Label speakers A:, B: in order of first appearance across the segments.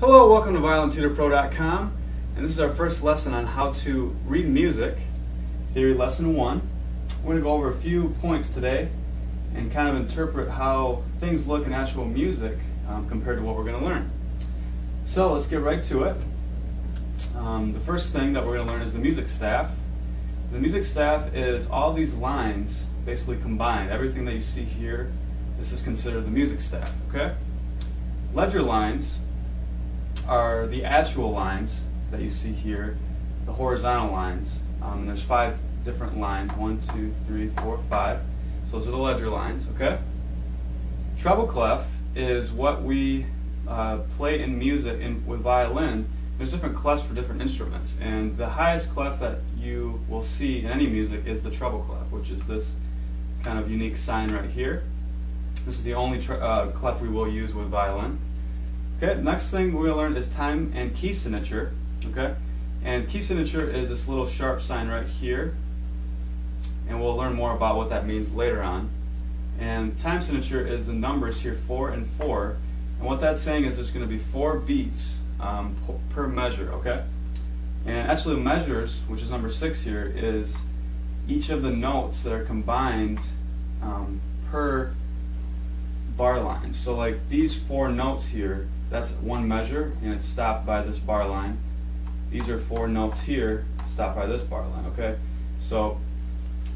A: Hello, welcome to ViolinTutorPro.com, and this is our first lesson on how to read music, theory lesson one. We're going to go over a few points today and kind of interpret how things look in actual music um, compared to what we're going to learn. So let's get right to it. Um, the first thing that we're going to learn is the music staff. The music staff is all these lines basically combined. Everything that you see here, this is considered the music staff, okay? Ledger lines are the actual lines that you see here, the horizontal lines. Um, there's five different lines, one, two, three, four, five. So those are the ledger lines, okay? Treble clef is what we uh, play in music in, with violin. There's different clefs for different instruments, and the highest clef that you will see in any music is the treble clef, which is this kind of unique sign right here. This is the only uh, clef we will use with violin. Okay, next thing we're going to learn is time and key signature. Okay, and key signature is this little sharp sign right here, and we'll learn more about what that means later on. And time signature is the numbers here, four and four, and what that's saying is there's going to be four beats um, per measure. Okay, and actually measures, which is number six here, is each of the notes that are combined um, per bar line. So like these four notes here that's one measure, and it's stopped by this bar line. These are four notes here, stopped by this bar line, okay? So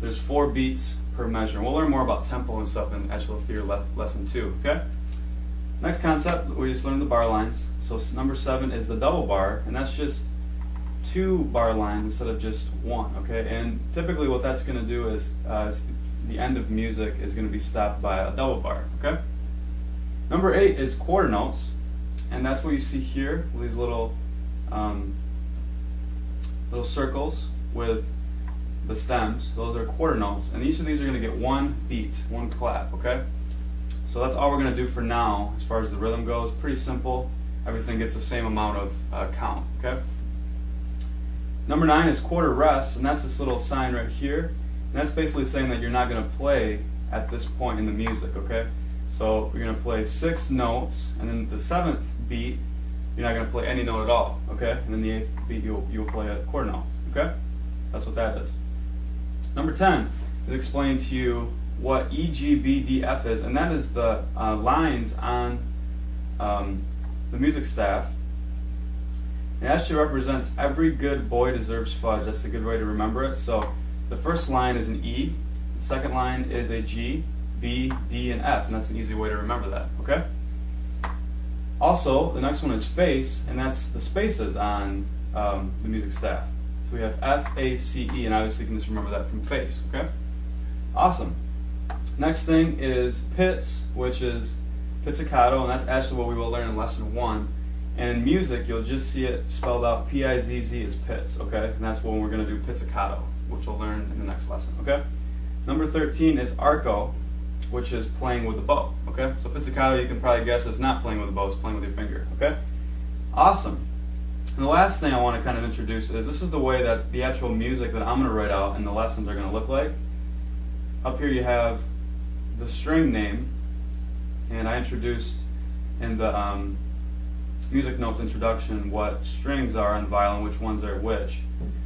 A: there's four beats per measure. And We'll learn more about tempo and stuff in actual theory le lesson two, okay? Next concept, we just learned the bar lines. So number seven is the double bar, and that's just two bar lines instead of just one, okay? And typically what that's going to do is, uh, is the end of music is going to be stopped by a double bar, okay? Number eight is quarter notes. And that's what you see here, with these little um, little circles with the stems. Those are quarter notes, and each of these are going to get one beat, one clap, okay? So that's all we're going to do for now as far as the rhythm goes. Pretty simple. Everything gets the same amount of uh, count, okay? Number nine is quarter rest, and that's this little sign right here. And that's basically saying that you're not going to play at this point in the music, okay? So we're going to play six notes, and then the seventh beat, you're not going to play any note at all, okay? And then the eighth beat, you'll, you'll play a quarter note, okay? That's what that is. Number 10 is explaining to you what E, G, B, D, F is, and that is the uh, lines on um, the music staff. It actually represents every good boy deserves fudge. That's a good way to remember it. So the first line is an E, the second line is a G, B, D, and F, and that's an easy way to remember that, okay? Also, the next one is face, and that's the spaces on um, the music staff. So we have F, A, C, E, and obviously you can just remember that from face, okay? Awesome. Next thing is pizz, which is pizzicato, and that's actually what we will learn in lesson one. And in music, you'll just see it spelled out P-I-Z-Z is pizz, okay? And that's when we're going to do pizzicato, which we'll learn in the next lesson, okay? Number 13 is arco, which is playing with the bow. Okay, so pizzicato you can probably guess is not playing with the bow, it's playing with your finger. Okay, awesome. And the last thing I want to kind of introduce is this is the way that the actual music that I'm going to write out and the lessons are going to look like. Up here you have the string name, and I introduced in the um, music notes introduction what strings are on the violin, which ones are which.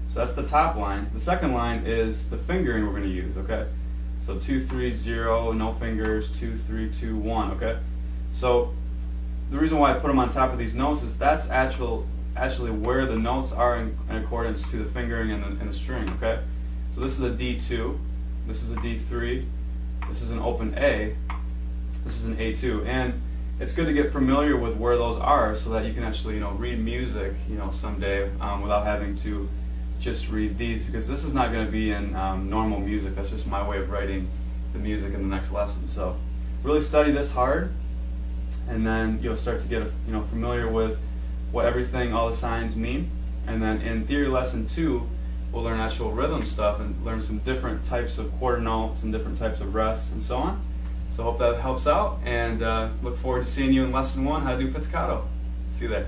A: So that's the top line. The second line is the fingering we're going to use, okay? So two, three, zero, no fingers, two, three, two, one, okay? So the reason why I put them on top of these notes is that's actual, actually where the notes are in, in accordance to the fingering and the, and the string, okay? So this is a D2, this is a D3, this is an open A, this is an A2, and it's good to get familiar with where those are so that you can actually, you know, read music, you know, someday um, without having to just read these because this is not going to be in um, normal music. That's just my way of writing the music in the next lesson. So really study this hard, and then you'll start to get you know familiar with what everything, all the signs mean. And then in theory lesson two, we'll learn actual rhythm stuff and learn some different types of quarter notes and different types of rests and so on. So hope that helps out, and uh, look forward to seeing you in lesson one, how to do pizzicato. See you there.